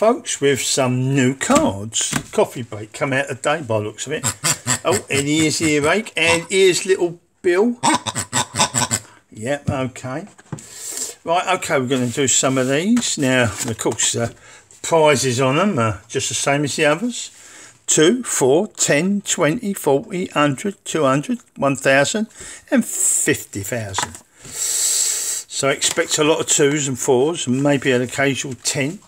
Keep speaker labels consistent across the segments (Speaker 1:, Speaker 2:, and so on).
Speaker 1: folks, with some new cards. Coffee break come out today by looks of it. oh, and here's earache, and here's little Bill. Yep, okay. Right, okay, we're going to do some of these. Now, of course, the uh, prizes on them are just the same as the others. 2, 4, 10, 20, 40, 100, 200, 1,000 and 50,000. So expect a lot of 2s and 4s and maybe an occasional 10.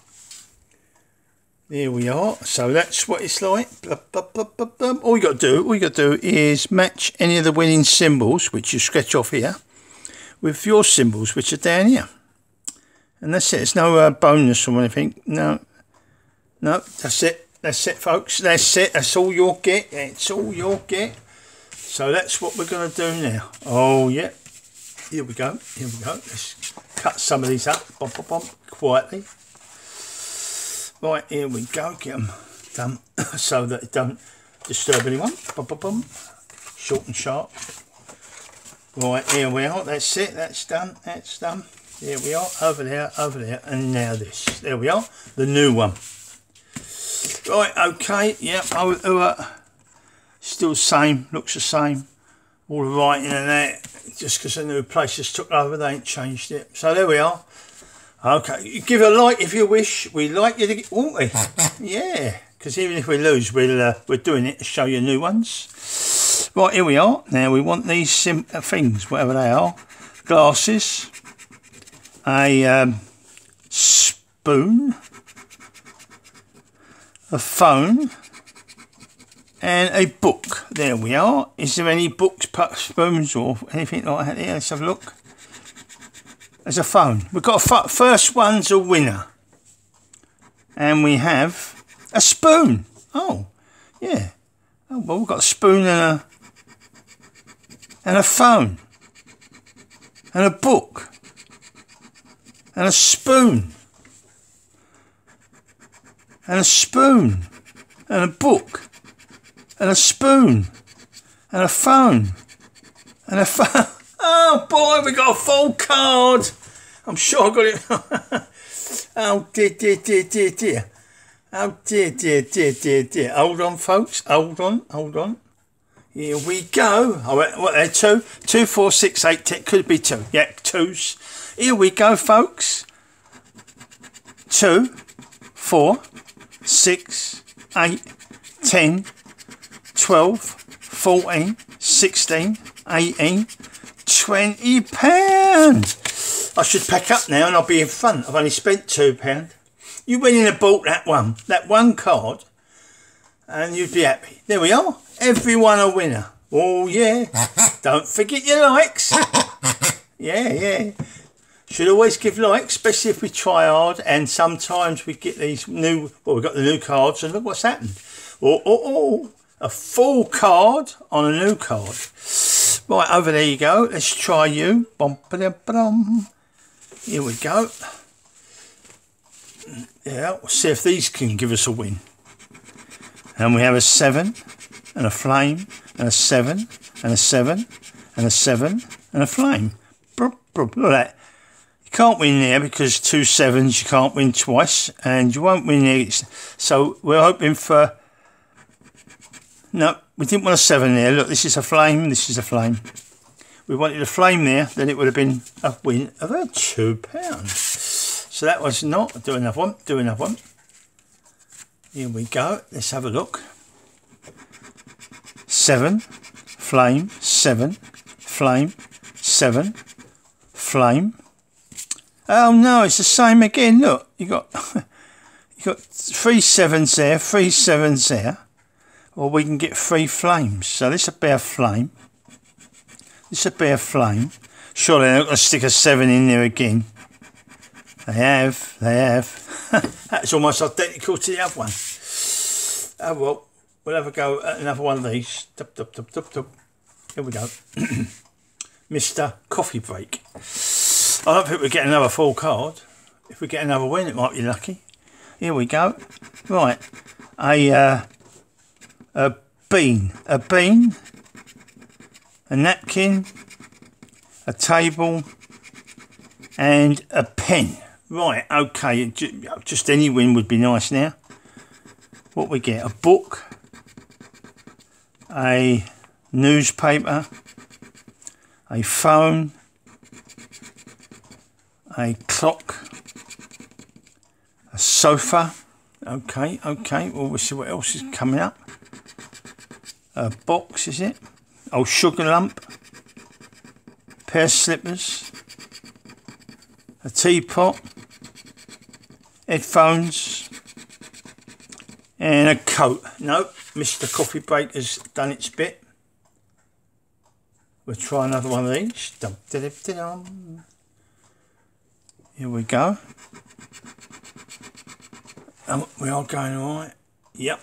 Speaker 1: There we are. So that's what it's like. All you got to do, all you got to do is match any of the winning symbols, which you scratch off here, with your symbols, which are down here. And that's it. There's no uh, bonus or anything. No, no, that's it. That's it, folks. That's it. That's all you'll get. That's all you'll get. So that's what we're going to do now. Oh, yeah. Here we go. Here we go. Let's cut some of these up. Bump, bump, bump, quietly. Right, here we go. Get them done so that it don't disturb anyone. Bum, bum, bum. Short and sharp. Right, here we are. That's it. That's done. That's done. There we are. Over there, over there. And now this. There we are. The new one. Right, okay, Yep. oh, uh, still same, looks the same. All the writing and that, just because the new place just took over, they ain't changed it. So there we are. Okay, give a like if you wish. We like you to get, won't we? yeah, because even if we lose, we'll, uh, we're doing it to show you new ones. Right, here we are. Now we want these sim uh, things, whatever they are. Glasses, a um, spoon, a phone, and a book. There we are. Is there any books, spoons, or anything like that here? Let's have a look. There's a phone. We've got a first one's a winner. And we have a spoon. Oh, yeah. Oh, well, we've got a spoon and a and a phone and a book and a spoon and a spoon and a book and a spoon and a phone and a phone. Oh boy, we got a full card. I'm sure I got it. oh dear, dear, dear, dear, dear. Oh dear, dear, dear, dear, dear. Hold on, folks. Hold on, hold on. Here we go. Oh, what there? Two, two, four, six, eight. Could be two. Yeah, twos. Here we go, folks. Two, four, six, eight, ten, twelve, fourteen, sixteen, eighteen, twenty pound. I should pack up now and I'll be in front. I've only spent two pound. You went in and bought that one, that one card, and you'd be happy. There we are. Everyone a winner. Oh yeah. Don't forget your likes. Yeah, yeah. Should always give likes, especially if we try hard. And sometimes we get these new. Well, we've got the new cards, and look what's happened. Oh, oh, oh! A full card on a new card. Right over there you go. Let's try you. Ba, Here we go. Yeah, we'll see if these can give us a win. And we have a seven, and a flame, and a seven, and a seven, and a seven, and a flame. Look at that. Can't win there because two sevens you can't win twice, and you won't win there. So we're hoping for. No, we didn't want a seven there. Look, this is a flame. This is a flame. We wanted a flame there, then it would have been a win of a two pounds. So that was not. Do another one. Do another one. Here we go. Let's have a look. Seven, flame, seven, flame, seven, flame, Oh no, it's the same again. Look, you got you got three sevens there, three sevens there, or we can get three flames. So this will be a flame. This will be a flame. Surely they're not going to stick a seven in there again. They have, they have. That's almost identical to the other one. Oh well, we'll have a go at another one of these. Tup, tup, tup, tup, tup. Here we go. Mr. Coffee Break. I don't think we get another full card. If we get another win, it might be lucky. Here we go. Right, a uh, a bean, a bean, a napkin, a table, and a pen. Right, okay, just any win would be nice now. What we get? A book, a newspaper, a phone, a clock, a sofa. Okay, okay, well, we'll see what else is coming up. A box, is it? Oh, sugar lump, pair of slippers, a teapot, headphones, and a coat. No, Mr. Coffee Break has done its bit. We'll try another one of these. Dum, da, da, da, Here we go. Um, we are going all right. Yep.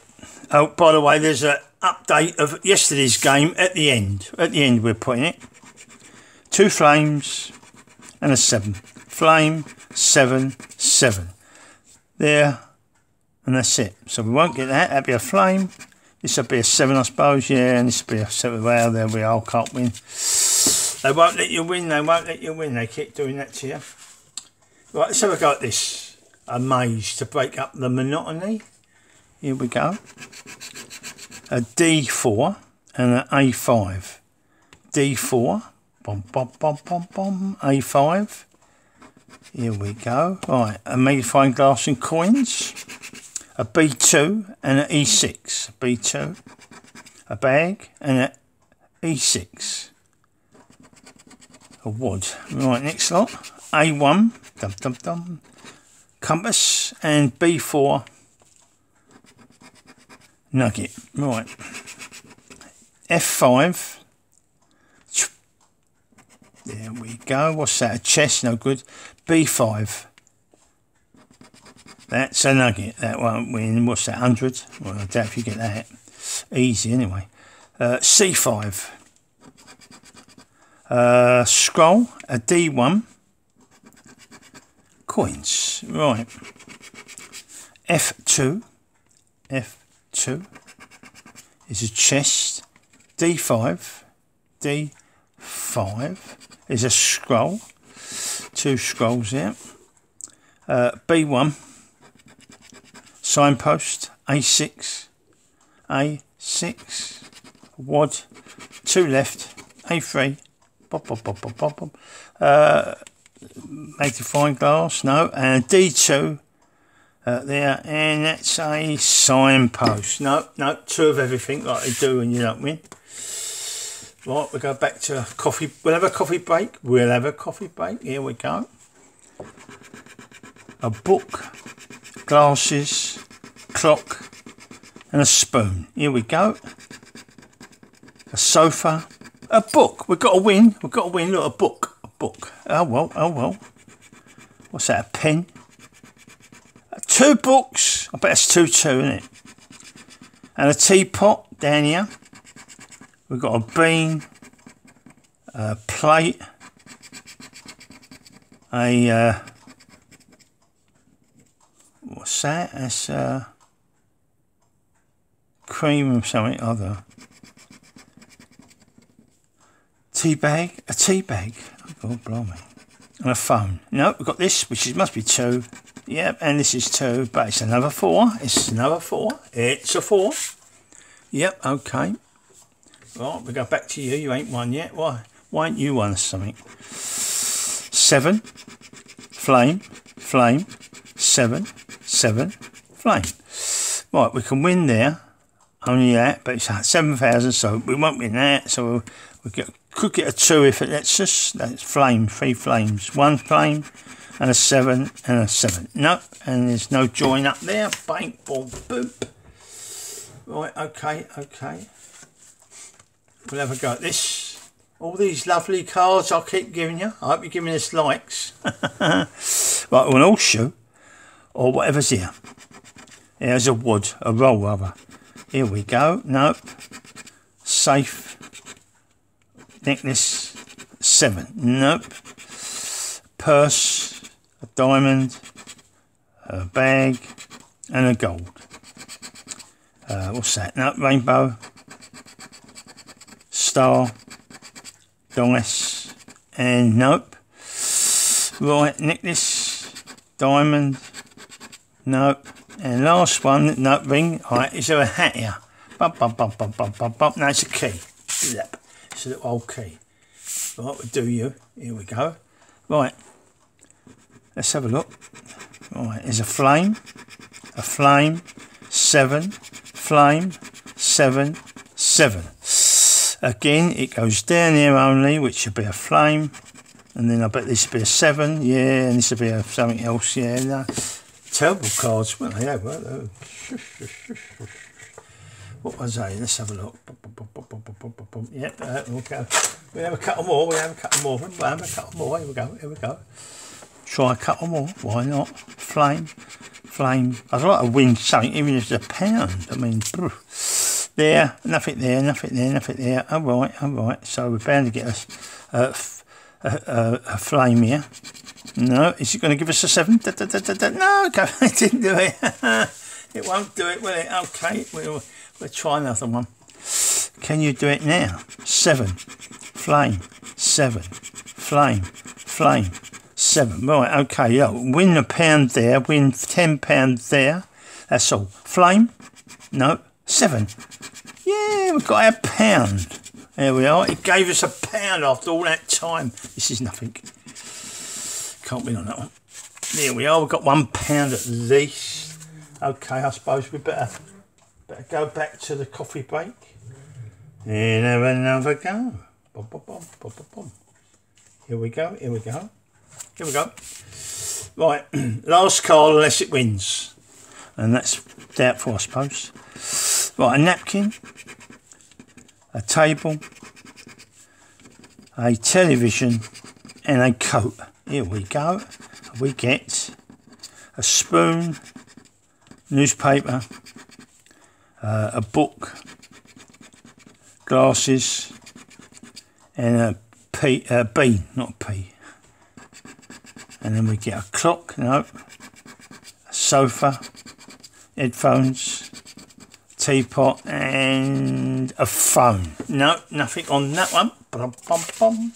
Speaker 1: Oh, by the way, there's an update of yesterday's game at the end. At the end, we're putting it. Two flames and a seven. Flame, seven, seven. There, and that's it. So we won't get that. That'll be a flame. This will be a seven, I suppose. Yeah, and this will be a seven. Well, there we are. Can't win. They won't let you win. They won't let you win. They keep doing that to you. Right, let's have a go at this. A maze to break up the monotony. Here we go. A D4 and an A5. D4. Bom, bom, bom, bom, bom. A5. Here we go. Right, a magnifying glass and coins. A B2 and an E6. A B2. A bag and an E6. A wood. Right, next lot. A1. Dum dum dum. Compass and B4 nugget. Right. F5. There we go. What's that? A chest? No good. B5. That's a nugget. That won't win. What's that? 100? Well, I doubt if you get that. Easy anyway. Uh, C5. Uh, scroll. A D1. Coins. Right. F2. F2 is a chest. D5. D5 is a scroll. Two scrolls there. Uh, B1, signpost, A6, A6, wad, two left, A3, bop, bop, bop, bop, bop, bop. Uh, magnifying glass, no, and D2 uh, there, and that's a signpost. No, no, two of everything like they do when you don't win. Right, we go back to coffee. We'll have a coffee break. We'll have a coffee break. Here we go. A book, glasses, clock, and a spoon. Here we go. A sofa, a book. We've got to win. We've got to win. Look, a book. A book. Oh well, oh well. What's that? A pen? Two books. I bet it's two two, isn't it? And a teapot down here. We've got a bean, a plate, a uh, what's that? That's uh, cream of something other. Tea bag, a tea bag. Oh, blimey. And a phone. No, we've got this, which is, must be two. Yep, and this is two, but it's another four. It's another four. It's a four. Yep, okay. Right, we go back to you. You ain't won yet. Why? Why ain't you won something? Seven, flame, flame, seven, seven, flame. Right, we can win there. Only that, but it's seven thousand, so we won't win that. So we'll, we get, could get a two if it lets us. That's flame, three flames, one flame, and a seven and a seven. No, and there's no join up there. Bang, boom, boop. Right, okay, okay. We'll have a go at this. All these lovely cards I'll keep giving you. I hope you're giving us likes. right, We're an horseshoe or whatever's here. Here's a wood, a roll rather. Here we go. Nope. Safe. Necklace. Seven. Nope. Purse. A diamond. A bag. And a gold. Uh, what's that? No, rainbow star, dice, and nope. Right, necklace, diamond, nope. And last one, no ring. Right, is there a hat here? Bump, bump, bump, bump, bump, bump, bump. No, it's a key. Yep, it's a little old key. Right, we'll do you. Here we go. Right, let's have a look. Right, there's a flame, a flame, seven, flame, seven, seven. Again, it goes down here only, which should be a flame. And then I bet this will be a seven, yeah, and this will be a something else, yeah. No. Terrible cards, well, yeah, weren't they? what was I? Let's have a look. Yep, uh, go. We have a couple more. We have a couple more. We have a couple more. Here we go. Here we go. Try a couple more. Why not? Flame, flame. I'd like to win something, even if it's a pound. I mean, there, nothing there, nothing there, nothing there. All right, all right. So we're bound to get a, a, a, a flame here. No, is it going to give us a seven? Da, da, da, no, it didn't do it. it won't do it, will it? Okay, we'll, we'll try another one. Can you do it now? Seven, flame, seven, flame, flame, seven. Right, okay, yeah. Win a pound there, win ten pounds there. That's all. Flame? No. Seven. Yeah, we've got a pound. There we are. It gave us a pound after all that time. This is nothing. Can't win on that one. There we are. We've got one pound at least. Okay, I suppose we better better go back to the coffee break. And have another go. Boom, boom, boom. Here we go. Here we go. Here we go. Right, last card unless it wins. And that's doubtful, I suppose. Right, a napkin, a table, a television, and a coat. Here we go. We get a spoon, newspaper, uh, a book, glasses, and a P, B, not P. And then we get a clock, no, a sofa, headphones, teapot, and a phone. No, nothing on that one. Bum, bum, bum.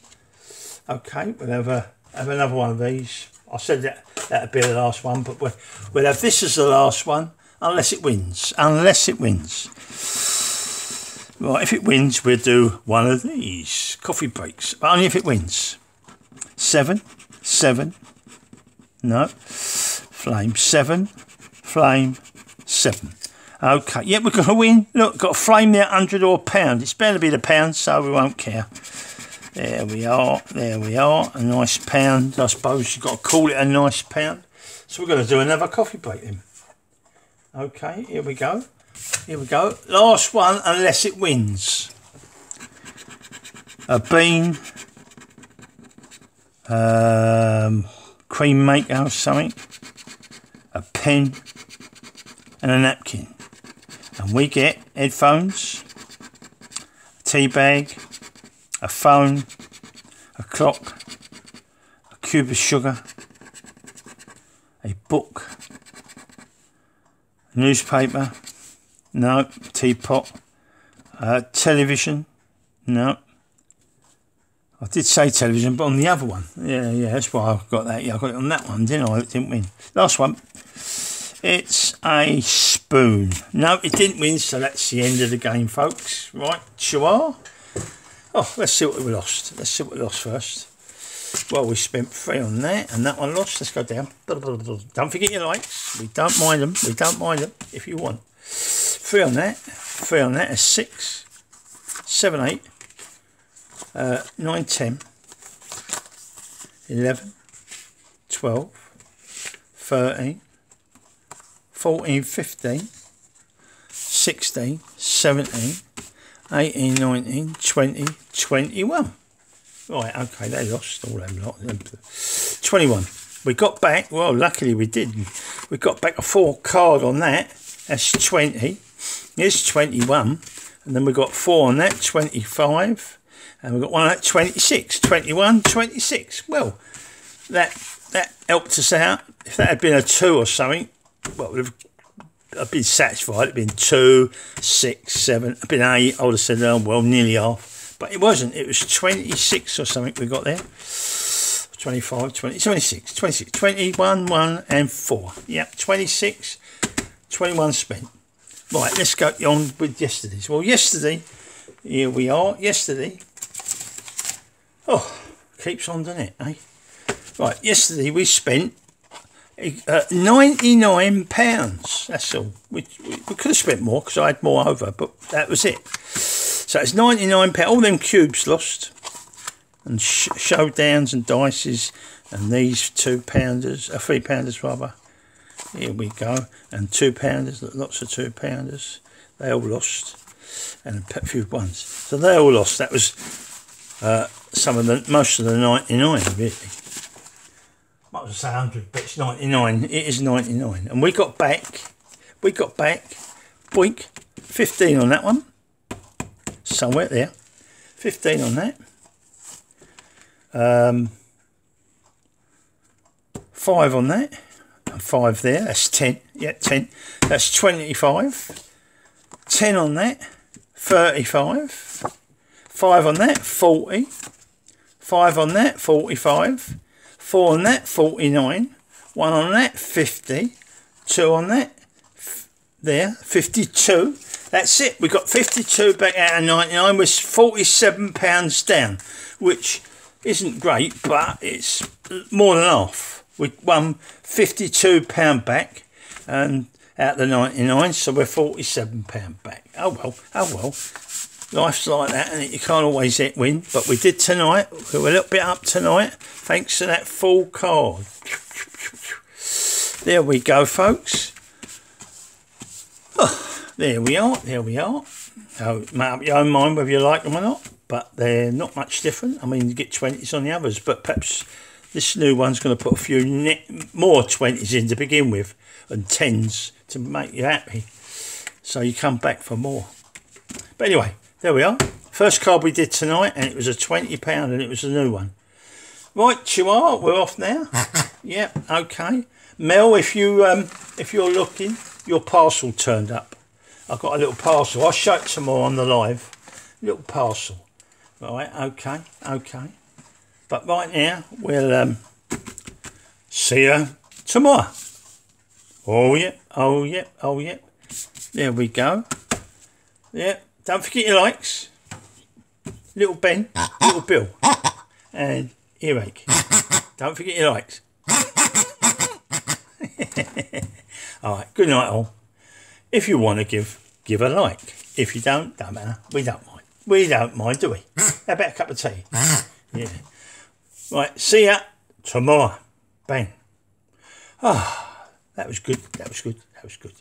Speaker 1: Okay, we'll have, a, have another one of these. I said that that'd be the last one, but we'll, we'll have this as the last one, unless it wins. Unless it wins. Right, if it wins, we'll do one of these coffee breaks, but only if it wins. Seven, seven, no, flame, seven, flame, seven. Okay, yeah, we're going to win. Look, got a flame there, 100 or a pound. It's better to be the pound, so we won't care. There we are, there we are. A nice pound, I suppose you've got to call it a nice pound. So we're going to do another coffee break then. Okay, here we go. Here we go. Last one, unless it wins. A bean. Um, cream maker or something. A pen. And a napkin. And we get headphones. A tea bag. A phone. A clock. A cube of sugar. A book. A newspaper no. Teapot. Uh, television. No. I did say television, but on the other one. Yeah, yeah, that's why I got that. Yeah, I got it on that one, didn't I? It didn't win. Last one. It's a spoon. No, it didn't win, so that's the end of the game, folks. Right, Chua. Oh, let's see what we lost. Let's see what we lost first. Well, we spent three on that, and that one lost. Let's go down. Don't forget your likes. We don't mind them. We don't mind them if you want. Three on that. Three on that is six, seven, eight, uh, nine, ten, eleven, twelve, thirteen, fourteen, fifteen, sixteen, seventeen, eighteen, nineteen, twenty, twenty-one. Right, okay, they lost all them lot. 21. We got back, well, luckily we did. We got back a four card on that. That's 20. Here's 21. And then we've got four on that, 25. And we've got one on that, 26. 21, 26. Well, that that helped us out. If that had been a two or something, well, we'd have I'd been satisfied. It'd been two, six, seven, it'd been eight. I would have said, oh, well, nearly half. But it wasn't. It was 26 or something we got there. 25, 20, 26, 26, 21, 1 and 4. Yep, 26, 21 spent. Right, let's go on with yesterday's. Well, yesterday, here we are. Yesterday, oh, keeps on, doesn't it, eh? Right, yesterday we spent uh, 99 pounds. That's all. We, we, we could have spent more because I had more over, but that was it. So it's 99 pounds. All them cubes lost and sh showdowns and dices and these two pounders, uh, three pounders rather. Here we go. And two pounders, lots of two pounders. They all lost. And a few ones. So they all lost. That was uh, some of the, most of the 99 really. Might as well say 100, but it's 99. It is 99. And we got back, we got back, boink, 15 on that one. Somewhere there. 15 on that. Um, 5 on that five there. That's 10. Yeah, 10. That's 25. 10 on that. 35. 5 on that. 40. 5 on that. 45. 4 on that. 49. 1 on that. 50. 2 on that. There. 52. That's it. We got 52 back out of 99. We're 47 pounds down, which isn't great, but it's more than half we won £52 back and out the 99 so we're £47 back oh well oh well life's like that and you can't always hit win but we did tonight. We were a little bit up tonight. Thanks to that full card. There we go folks. Oh, there we are there we are. Oh, make up your own mind whether you like them or not but they're not much different. I mean you get 20s on the others but perhaps this new one's going to put a few more 20s in to begin with and 10s to make you happy. So you come back for more. But anyway, there we are. First card we did tonight and it was a £20 and it was a new one. Right, you are. We're off now. yep, okay. Mel, if you um, if you're looking, your parcel turned up. I've got a little parcel. I'll show it some more on the live. Little parcel. Right, okay, okay. But right now, we'll um, see you tomorrow. Oh, yeah, oh, yeah, oh, yeah. There we go. Yeah, don't forget your likes. Little Ben, little Bill, and earache. Don't forget your likes. all right, good night, all. If you want to give, give a like. If you don't, don't matter. We don't mind. We don't mind, do we? How about a cup of tea? Yeah. Right, see ya tomorrow. Bang. Ah, oh, that was good. That was good. That was good.